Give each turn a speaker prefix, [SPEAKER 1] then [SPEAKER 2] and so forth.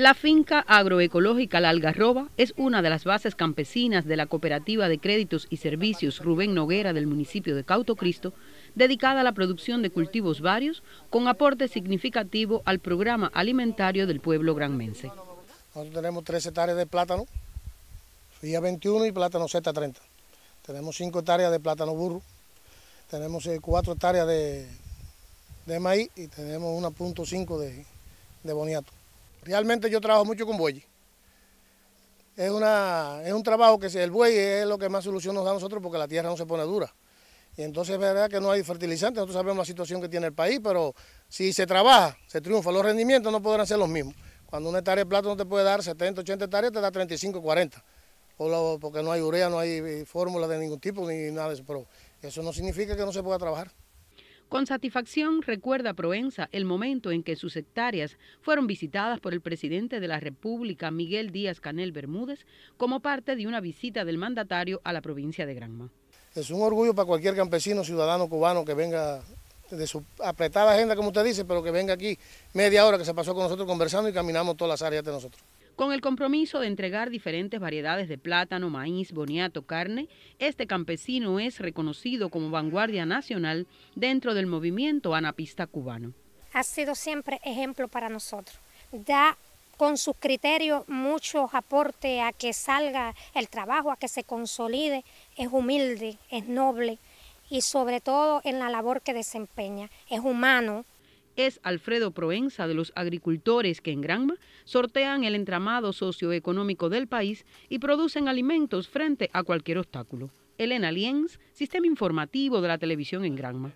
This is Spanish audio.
[SPEAKER 1] La finca agroecológica La Algarroba es una de las bases campesinas de la Cooperativa de Créditos y Servicios Rubén Noguera del municipio de Cauto Cristo, dedicada a la producción de cultivos varios, con aporte significativo al programa alimentario del pueblo granmense.
[SPEAKER 2] Nosotros tenemos 13 hectáreas de plátano, FIA 21 y plátano Z30. Tenemos 5 hectáreas de plátano burro, tenemos 4 eh, hectáreas de, maíz y tenemos 1.5 de, de boniato. Realmente yo trabajo mucho con bueyes. Es, una, es un trabajo que el buey es lo que más solución nos da a nosotros porque la tierra no se pone dura. Y entonces es verdad que no hay fertilizantes, nosotros sabemos la situación que tiene el país, pero si se trabaja, se triunfa, los rendimientos no podrán ser los mismos. Cuando una hectárea de plátano te puede dar 70, 80 hectáreas, te da 35, 40. Porque no hay urea, no hay fórmula de ningún tipo, ni nada de eso. Pero eso no significa que no se pueda trabajar.
[SPEAKER 1] Con satisfacción recuerda Proenza el momento en que sus hectáreas fueron visitadas por el presidente de la República, Miguel Díaz Canel Bermúdez, como parte de una visita del mandatario a la provincia de Granma.
[SPEAKER 2] Es un orgullo para cualquier campesino, ciudadano cubano que venga de su apretada agenda, como usted dice, pero que venga aquí media hora que se pasó con nosotros conversando y caminamos todas las áreas de nosotros.
[SPEAKER 1] Con el compromiso de entregar diferentes variedades de plátano, maíz, boniato, carne, este campesino es reconocido como vanguardia nacional dentro del movimiento anapista cubano.
[SPEAKER 3] Ha sido siempre ejemplo para nosotros. Da con sus criterios muchos aportes a que salga el trabajo, a que se consolide. Es humilde, es noble y sobre todo en la labor que desempeña. Es humano,
[SPEAKER 1] es Alfredo Proenza de los agricultores que en Granma sortean el entramado socioeconómico del país y producen alimentos frente a cualquier obstáculo. Elena Lienz, Sistema Informativo de la Televisión en Granma.